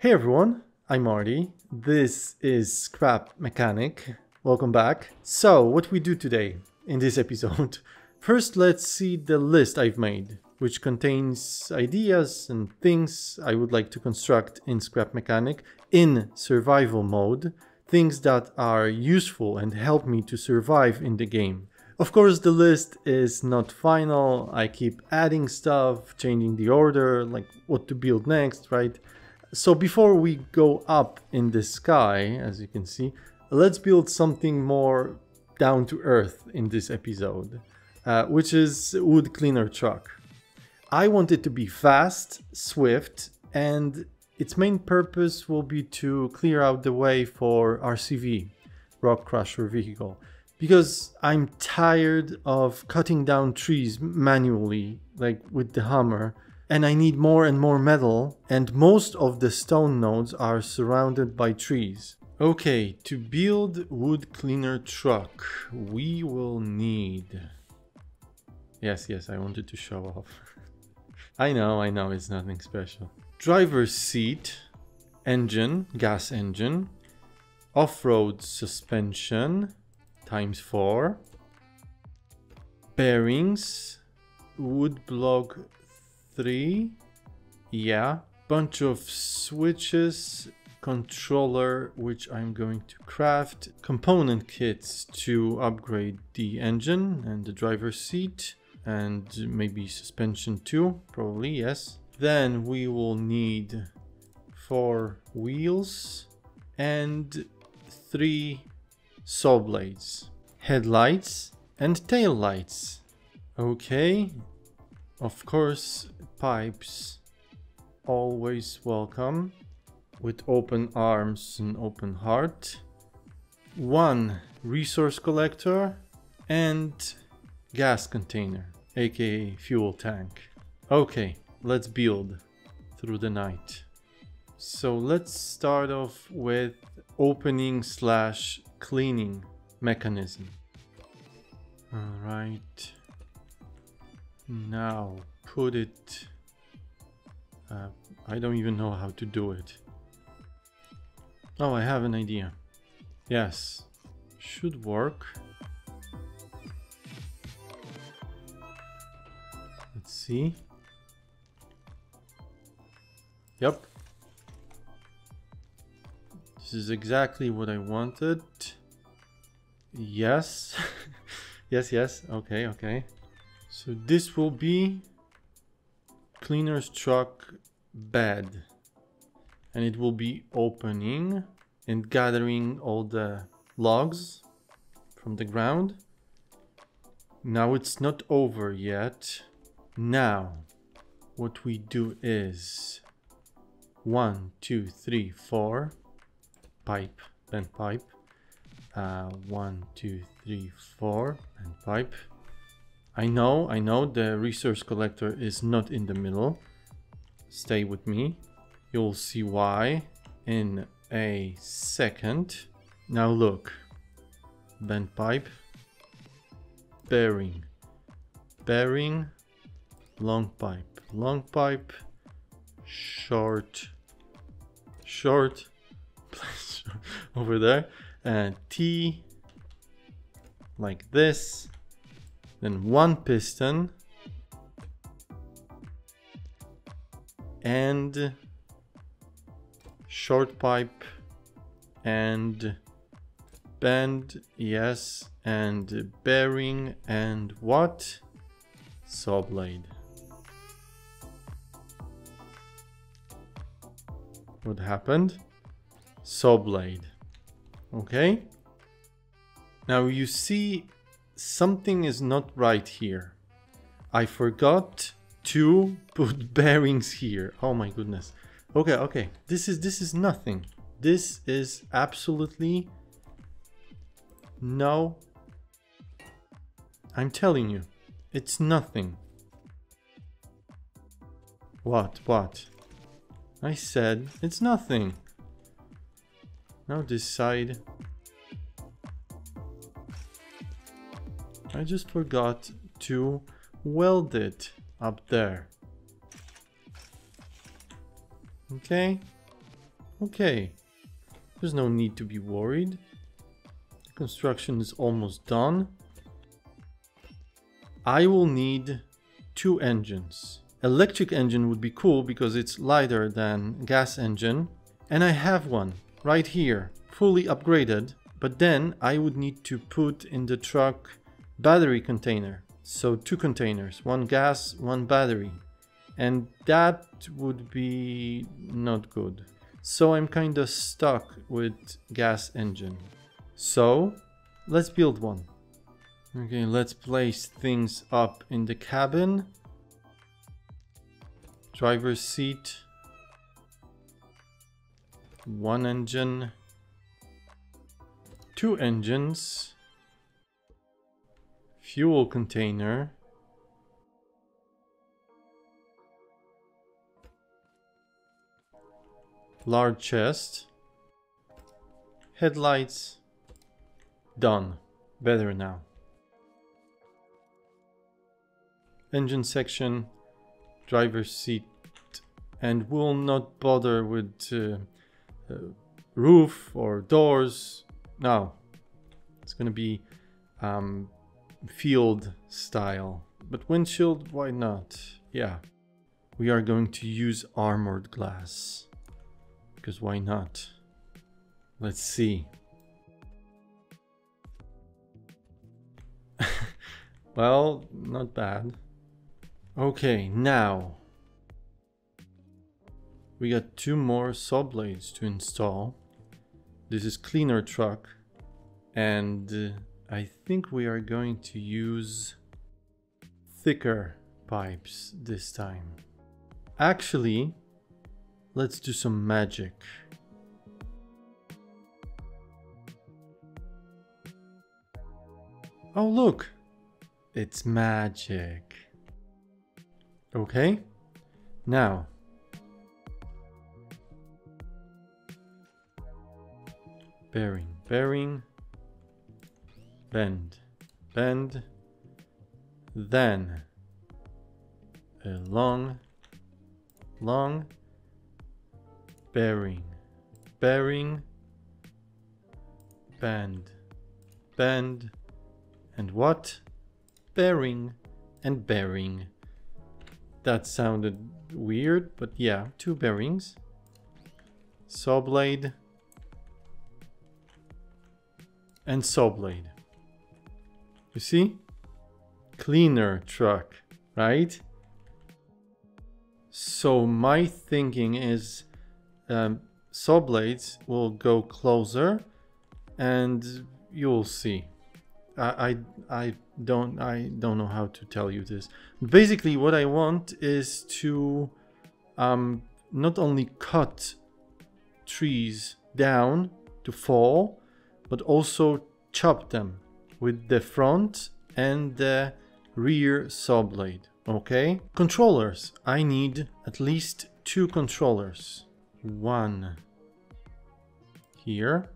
Hey everyone, I'm Artie. This is Scrap Mechanic. Welcome back. So, what we do today in this episode? First, let's see the list I've made, which contains ideas and things I would like to construct in Scrap Mechanic in survival mode, things that are useful and help me to survive in the game. Of course, the list is not final. I keep adding stuff, changing the order, like what to build next, right? So before we go up in the sky, as you can see, let's build something more down to earth in this episode, uh, which is wood cleaner truck. I want it to be fast, swift, and its main purpose will be to clear out the way for RCV, Rock Crusher Vehicle, because I'm tired of cutting down trees manually, like with the hammer and I need more and more metal, and most of the stone nodes are surrounded by trees. Okay, to build wood cleaner truck, we will need... Yes, yes, I wanted to show off. I know, I know, it's nothing special. Driver's seat, engine, gas engine, off-road suspension, times 4, bearings, wood block three. Yeah. Bunch of switches, controller, which I'm going to craft. Component kits to upgrade the engine and the driver's seat. And maybe suspension too, probably, yes. Then we will need four wheels and three saw blades, headlights and tail lights. Okay, of course, pipes always welcome with open arms and open heart. One resource collector and gas container, aka fuel tank. Okay, let's build through the night. So let's start off with opening slash cleaning mechanism. All right. Now, put it... Uh, I don't even know how to do it. Oh, I have an idea. Yes, should work. Let's see. Yep. This is exactly what I wanted. Yes. yes, yes. Okay, okay. So this will be cleaner's truck bed and it will be opening and gathering all the logs from the ground. Now it's not over yet. Now what we do is one, two, three, four pipe, and pipe. Uh, one, two, three, four, and pipe. I know, I know the resource collector is not in the middle. Stay with me. You'll see why in a second. Now look. Bent pipe. Bearing. Bearing. Long pipe. Long pipe. Short. Short. Over there. And T. Like this then one piston. And short pipe. And bend yes. And bearing and what? Saw blade. What happened? Saw blade. Okay. Now you see something is not right here. I forgot to put bearings here. Oh my goodness. Okay, okay. This is this is nothing. This is absolutely no. I'm telling you, it's nothing. What? What? I said it's nothing. Now this side I just forgot to weld it up there. Okay. Okay. There's no need to be worried. The construction is almost done. I will need two engines. Electric engine would be cool because it's lighter than gas engine. And I have one right here, fully upgraded. But then I would need to put in the truck battery container. So two containers, one gas, one battery. And that would be not good. So I'm kind of stuck with gas engine. So let's build one. Okay, let's place things up in the cabin. Driver's seat. One engine. Two engines. Fuel container. Large chest. Headlights. Done. Better now. engine section, driver's seat, and will not bother with uh, uh, roof or doors. No, it's gonna be um, field style. But windshield, why not? Yeah, we are going to use armored glass because why not? Let's see. well, not bad. Okay, now we got two more saw blades to install. This is cleaner truck and uh, I think we are going to use thicker pipes this time. Actually, let's do some magic. Oh look, it's magic. Okay. Now. Bearing, bearing. Bend, bend. Then. A long, long. Bearing, bearing. Bend, bend. And what? Bearing and bearing. That sounded weird, but yeah, two bearings. Saw blade. And saw blade. You see? Cleaner truck, right? So my thinking is um, saw blades will go closer and you'll see. I, I, I don't I don't know how to tell you this. Basically, what I want is to um, not only cut trees down to fall, but also chop them with the front and the rear saw blade. Okay? Controllers. I need at least two controllers. One here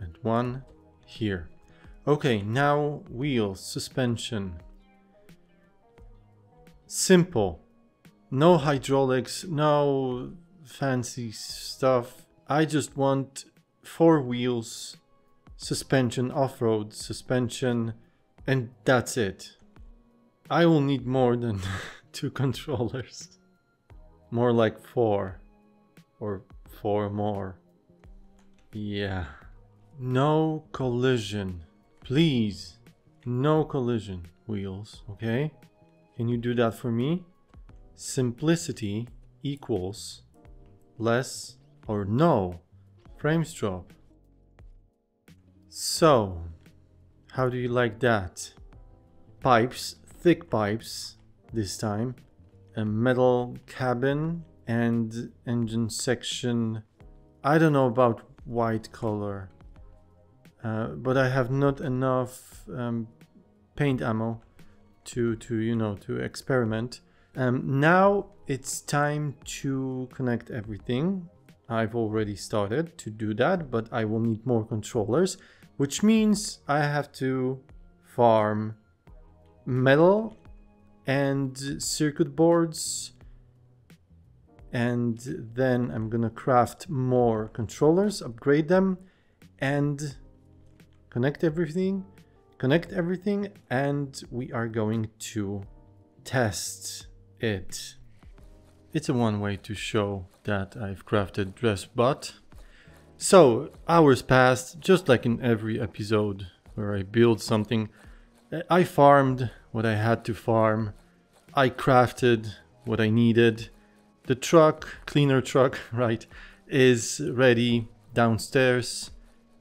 and one here. Okay, now wheels, suspension. Simple. No hydraulics, no fancy stuff. I just want four wheels, suspension, off-road suspension, and that's it. I will need more than two controllers. More like four. Or four more. Yeah. No collision. Please, no collision wheels, okay? Can you do that for me? Simplicity equals less or no frames drop. So, how do you like that? Pipes, thick pipes this time, a metal cabin and engine section. I don't know about white color. Uh, but I have not enough um, paint ammo to, to, you know, to experiment. Um, now it's time to connect everything. I've already started to do that, but I will need more controllers, which means I have to farm metal and circuit boards and then I'm gonna craft more controllers, upgrade them, and connect everything, connect everything, and we are going to test it. It's a one way to show that I've crafted dress bot. So hours passed, just like in every episode where I build something. I farmed what I had to farm. I crafted what I needed. The truck, cleaner truck, right, is ready downstairs.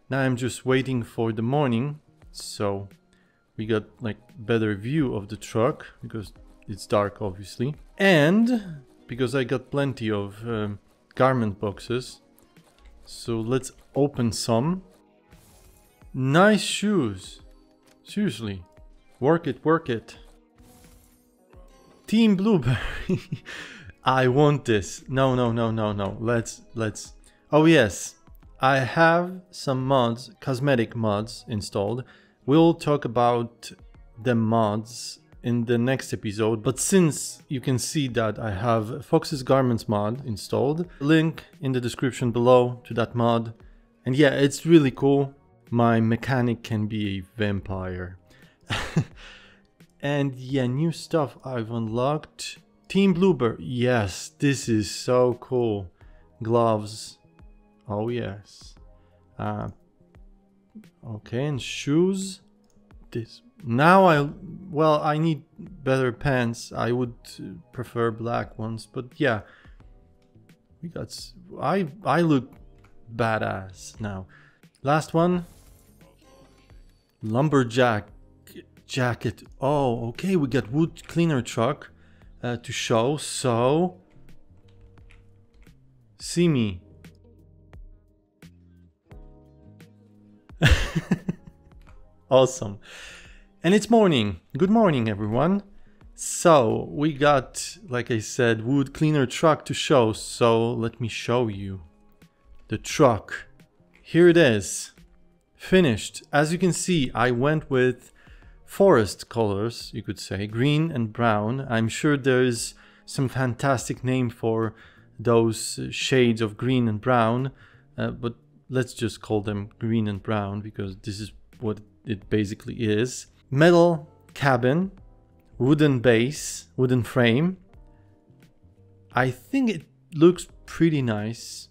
Now I'm just waiting for the morning. So we got like better view of the truck because it's dark obviously. And because I got plenty of um, garment boxes. So let's open some. Nice shoes. Seriously. Work it, work it. Team Blueberry. I want this. No, no, no, no, no. Let's, let's. Oh, yes. I have some mods, cosmetic mods installed. We'll talk about the mods in the next episode. But since you can see that I have Fawx's Garments mod installed, link in the description below to that mod. And yeah, it's really cool. My mechanic can be a vampire. and yeah, new stuff I've unlocked. Team Bloober, yes, this is so cool. Gloves, oh yes. Uh, okay, and shoes. This now I, well, I need better pants. I would prefer black ones, but yeah. We got, I, I look badass now. Last one. Lumberjack jacket. Oh, okay, we got wood cleaner truck uh, to show, so... See me. awesome. And it's morning. Good morning, everyone. So, we got, like I said, wood cleaner truck to show. So, let me show you the truck. Here it is. Finished. As you can see, I went with forest colors, you could say, green and brown. I'm sure there's some fantastic name for those shades of green and brown, uh, but let's just call them green and brown because this is what it basically is metal cabin, wooden base, wooden frame. I think it looks pretty nice.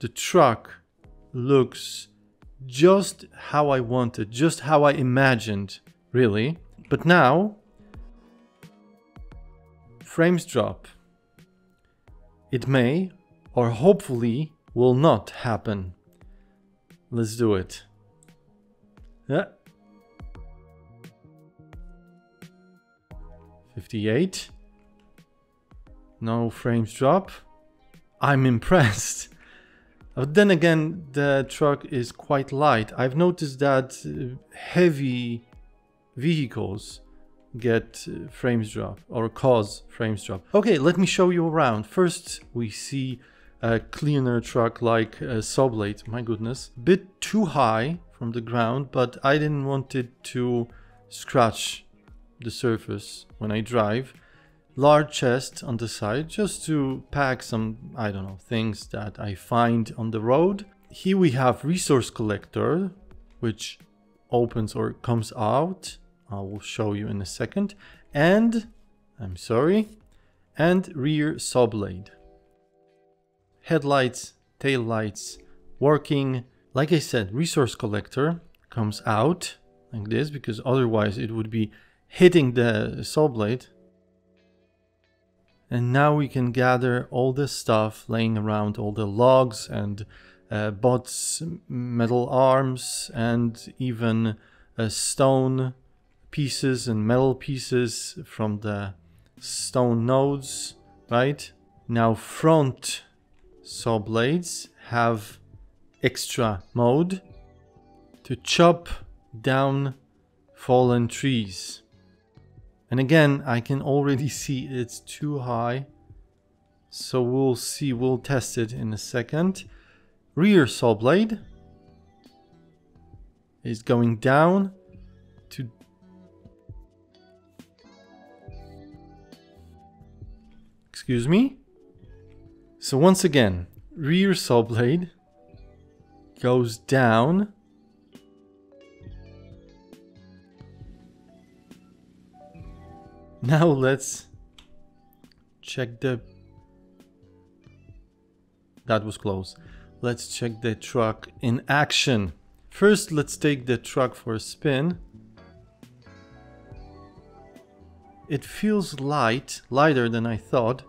The truck looks just how I wanted, just how I imagined, really. But now, frames drop. It may, or hopefully, will not happen. Let's do it. Yeah. 58. No frames drop. I'm impressed. But then again, the truck is quite light. I've noticed that uh, heavy vehicles get uh, frames drop or cause frames drop. Okay, let me show you around. First, we see a cleaner truck like a saw blade. My goodness. Bit too high from the ground, but I didn't want it to scratch the surface when I drive. Large chest on the side just to pack some, I don't know, things that I find on the road. Here we have resource collector, which opens or comes out. I will show you in a second. And, I'm sorry, and rear saw blade. Headlights, tail lights, working. Like I said, resource collector comes out like this because otherwise it would be hitting the saw blade. And now we can gather all the stuff laying around, all the logs and uh, bots, metal arms, and even uh, stone pieces and metal pieces from the stone nodes, right? Now front saw blades have extra mode to chop down fallen trees. And again, I can already see it's too high. So we'll see, we'll test it in a second. Rear saw blade is going down to Excuse me? So once again, rear saw blade goes down. Now let's check the... That was close. Let's check the truck in action. First, let's take the truck for a spin. It feels light, lighter than I thought.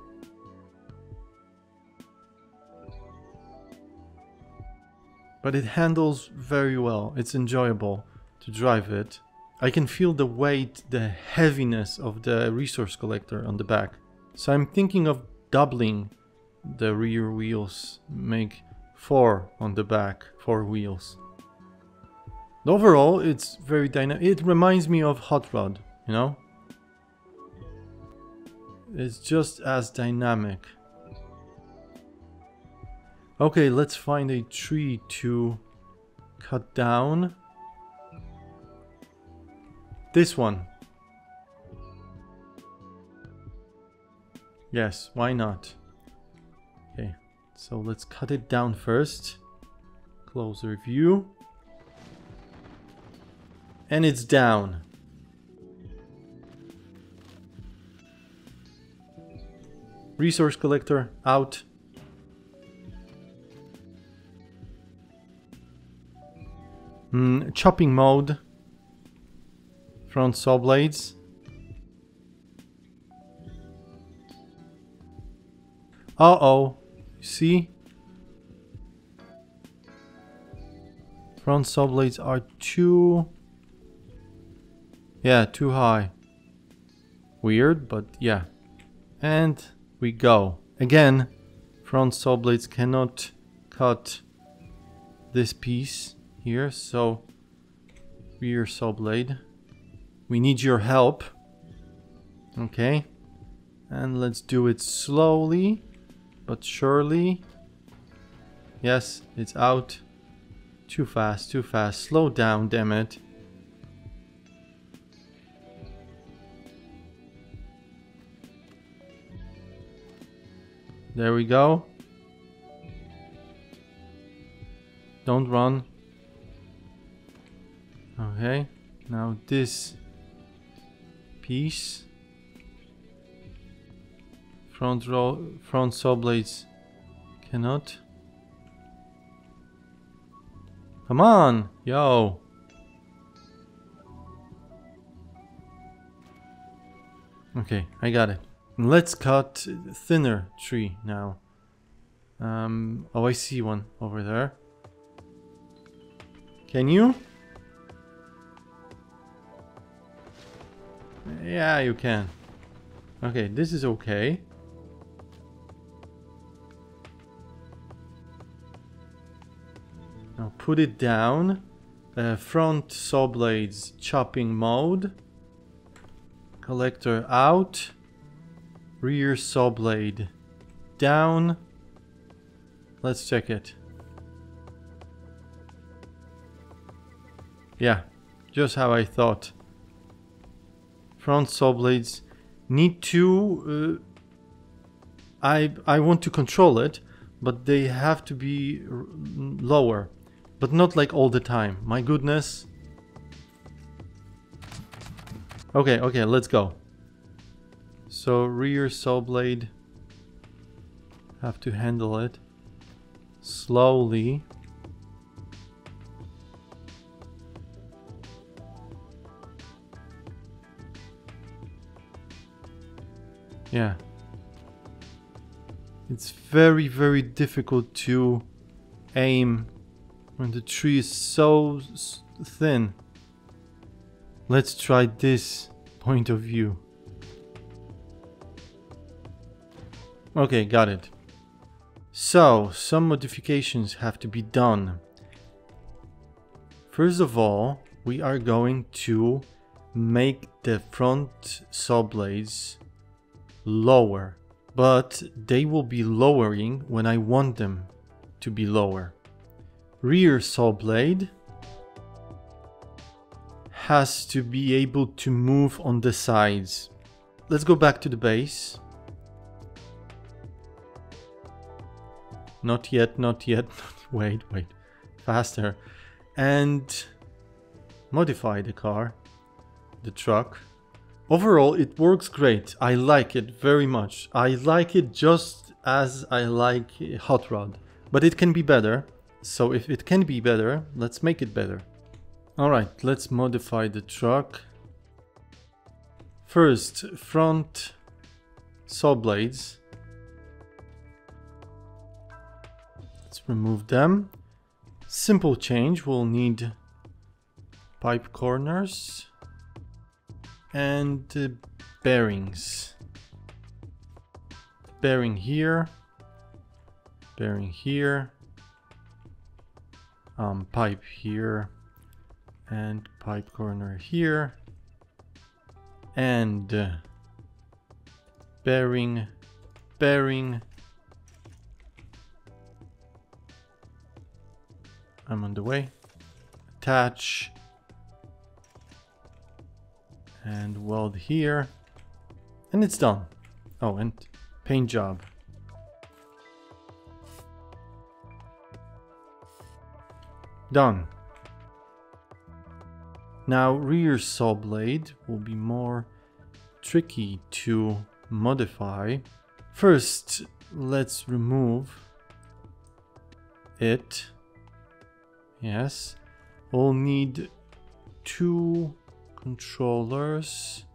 But it handles very well. It's enjoyable to drive it. I can feel the weight, the heaviness of the resource collector on the back. So I'm thinking of doubling the rear wheels, make four on the back, four wheels. Overall, it's very dynamic. It reminds me of Hot Rod, you know? It's just as dynamic. Okay, let's find a tree to cut down. This one. Yes, why not? Okay, so let's cut it down first. Closer view. And it's down. Resource collector out. Mm, chopping mode. Front saw blades. Uh-oh. See? Front saw blades are too... Yeah, too high. Weird, but yeah. And we go. Again, front saw blades cannot cut this piece here, so rear saw blade. We need your help. Okay. And let's do it slowly, but surely. Yes, it's out. Too fast, too fast. Slow down, damn it. There we go. Don't run. Okay, now this piece. Front row, front saw blades cannot. Come on, yo. Okay, I got it. Let's cut thinner tree now. Um, oh, I see one over there. Can you? Yeah, you can. Okay, this is okay. Now put it down. Uh, front saw blades chopping mode. Collector out. Rear saw blade down. Let's check it. Yeah, just how I thought front saw blades need to uh, I I want to control it but they have to be lower but not like all the time. My goodness. Okay okay let's go. So rear saw blade have to handle it slowly Yeah. It's very, very difficult to aim when the tree is so thin. Let's try this point of view. Okay, got it. So, some modifications have to be done. First of all, we are going to make the front saw blades lower, but they will be lowering when I want them to be lower. Rear saw blade has to be able to move on the sides. Let's go back to the base. Not yet, not yet. wait, wait. Faster. And modify the car, the truck. Overall, it works great. I like it very much. I like it just as I like Hot Rod. But it can be better. So if it can be better, let's make it better. Alright, let's modify the truck. First, front saw blades. Let's remove them. Simple change, we'll need pipe corners and uh, bearings. Bearing here, bearing here, um, pipe here, and pipe corner here, and uh, bearing, bearing. I'm on the way. Attach and weld here and it's done. Oh, and paint job. Done. Now rear saw blade will be more tricky to modify. First, let's remove it. Yes. We'll need two controllers,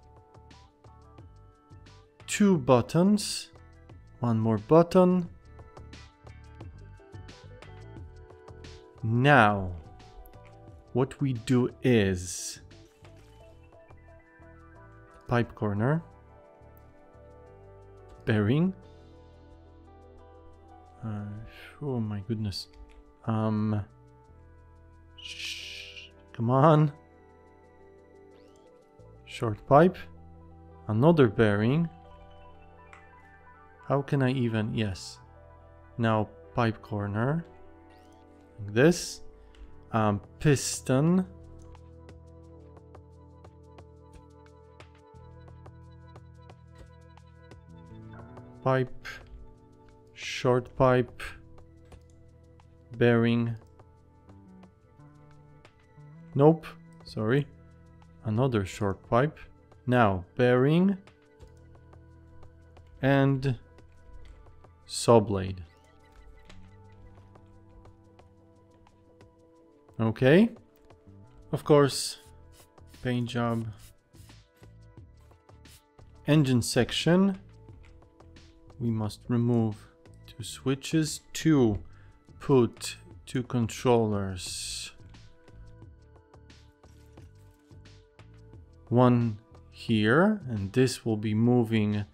two buttons, one more button. Now, what we do is pipe corner, bearing. Uh, oh my goodness. Um, shh, come on. Short pipe. Another bearing. How can I even... Yes. Now pipe corner. Like this. Um, piston. Pipe. Short pipe. Bearing. Nope. Sorry another short pipe. Now bearing and saw blade. Okay. Of course, paint job. Engine section. We must remove two switches to put two controllers one here and this will be moving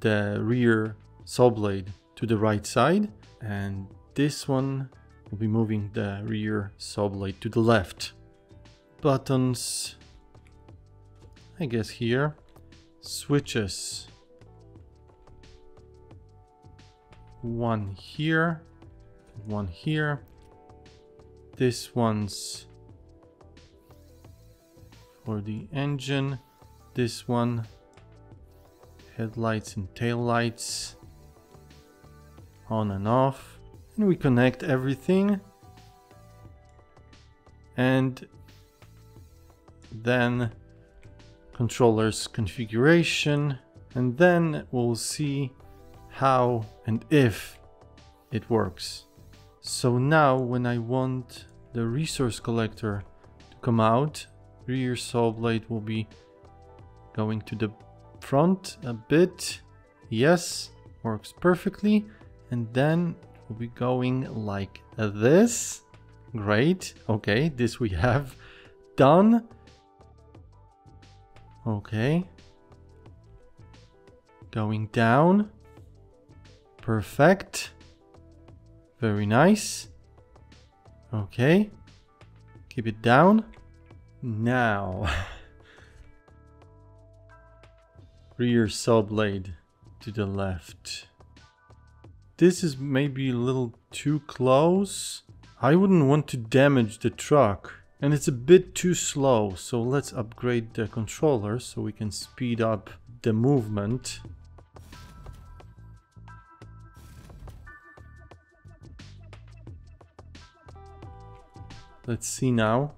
the rear saw blade to the right side and this one will be moving the rear saw blade to the left. Buttons, I guess here. Switches. One here, one here. This one's for the engine. This one, headlights and tail lights, on and off. And we connect everything. And then controllers configuration. And then we'll see how and if it works. So now when I want the resource collector to come out, rear saw blade will be going to the front a bit. Yes, works perfectly. And then we'll be going like this. Great. Okay, this we have done. Okay. Going down. Perfect. Very nice. Okay. Keep it down. Now, rear saw blade to the left. This is maybe a little too close. I wouldn't want to damage the truck. And it's a bit too slow, so let's upgrade the controller so we can speed up the movement. Let's see now.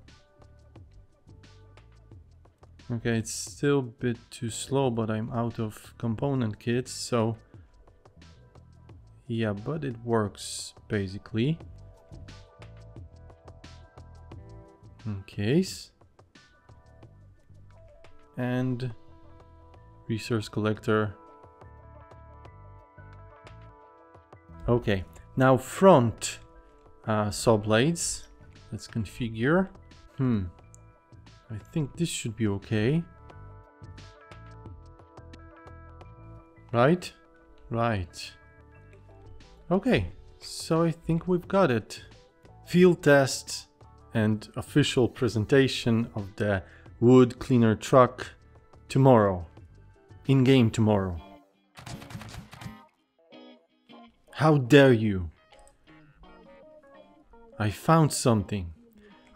Okay, it's still a bit too slow, but I'm out of component kits, so... Yeah, but it works, basically. In case. And... Resource collector. Okay, now front uh, saw blades. Let's configure. Hmm. I think this should be okay. Right? Right. Okay, so I think we've got it. Field test and official presentation of the wood cleaner truck tomorrow. In-game tomorrow. How dare you? I found something.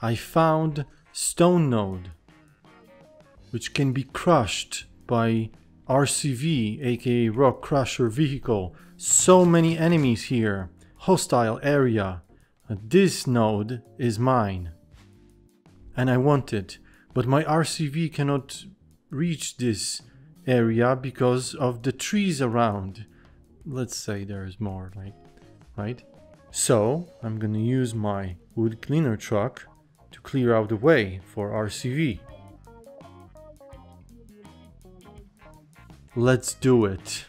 I found stone node, which can be crushed by RCV, aka Rock Crusher Vehicle. So many enemies here. Hostile area. This node is mine. And I want it. But my RCV cannot reach this area because of the trees around. Let's say there's more, like, right? So I'm gonna use my wood cleaner truck to clear out the way for RCV. Let's do it.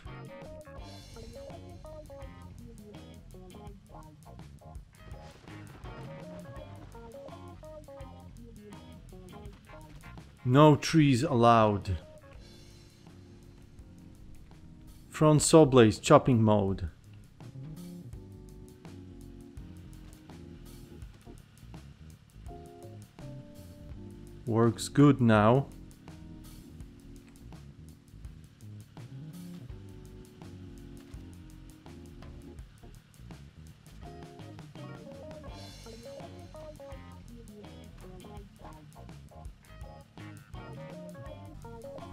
No trees allowed. Front saw blades chopping mode. Works good now.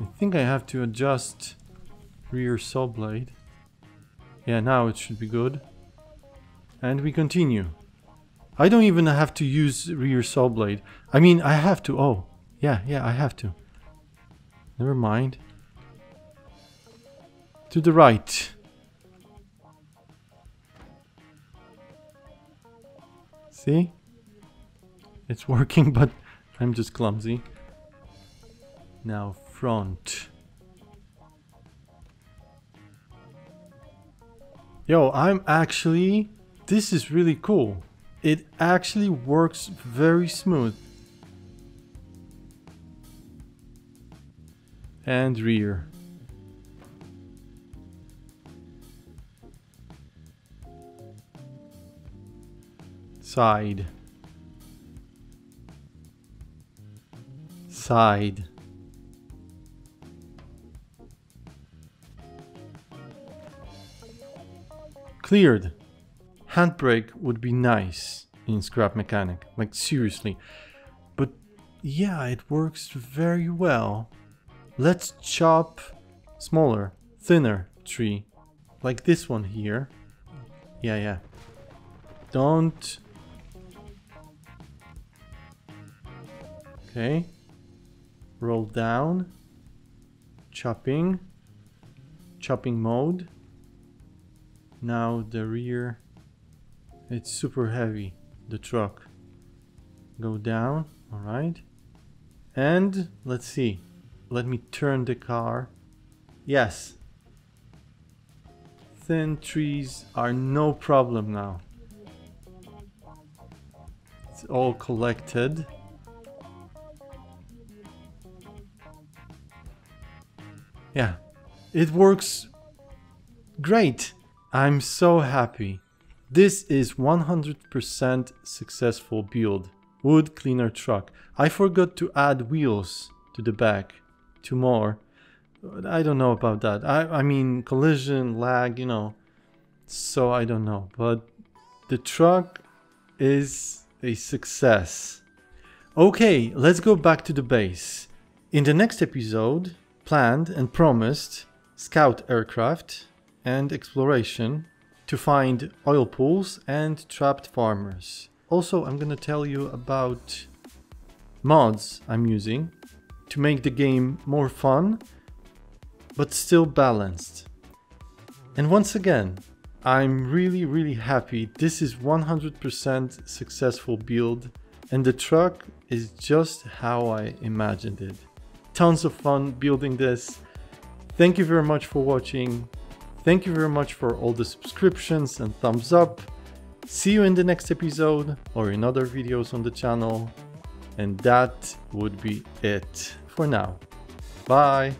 I think I have to adjust rear saw blade. Yeah, now it should be good. And we continue. I don't even have to use rear saw blade. I mean, I have to. Oh, yeah, yeah, I have to. Never mind. To the right. See? It's working, but I'm just clumsy. Now front. Yo, I'm actually... This is really cool. It actually works very smooth. And rear. Side. Side. Cleared. Handbrake would be nice in Scrap Mechanic, like seriously. But yeah, it works very well. Let's chop smaller, thinner tree, like this one here. Yeah, yeah. Don't... Okay. Roll down. Chopping. Chopping mode. Now the rear, it's super heavy, the truck. Go down, all right. And let's see, let me turn the car. Yes. Thin trees are no problem now. It's all collected. Yeah, it works great. I'm so happy. This is 100% successful build. Wood cleaner truck. I forgot to add wheels to the back. Two more. I don't know about that. I, I mean collision, lag, you know. So I don't know. But the truck is a success. Okay, let's go back to the base. In the next episode, planned and promised scout aircraft and exploration to find oil pools and trapped farmers. also I'm gonna tell you about mods I'm using to make the game more fun, but still balanced. And once again, I'm really, really happy. This is 100% successful build and the truck is just how I imagined it. Tons of fun building this. Thank you very much for watching. Thank you very much for all the subscriptions and thumbs up. See you in the next episode or in other videos on the channel. And that would be it for now. Bye.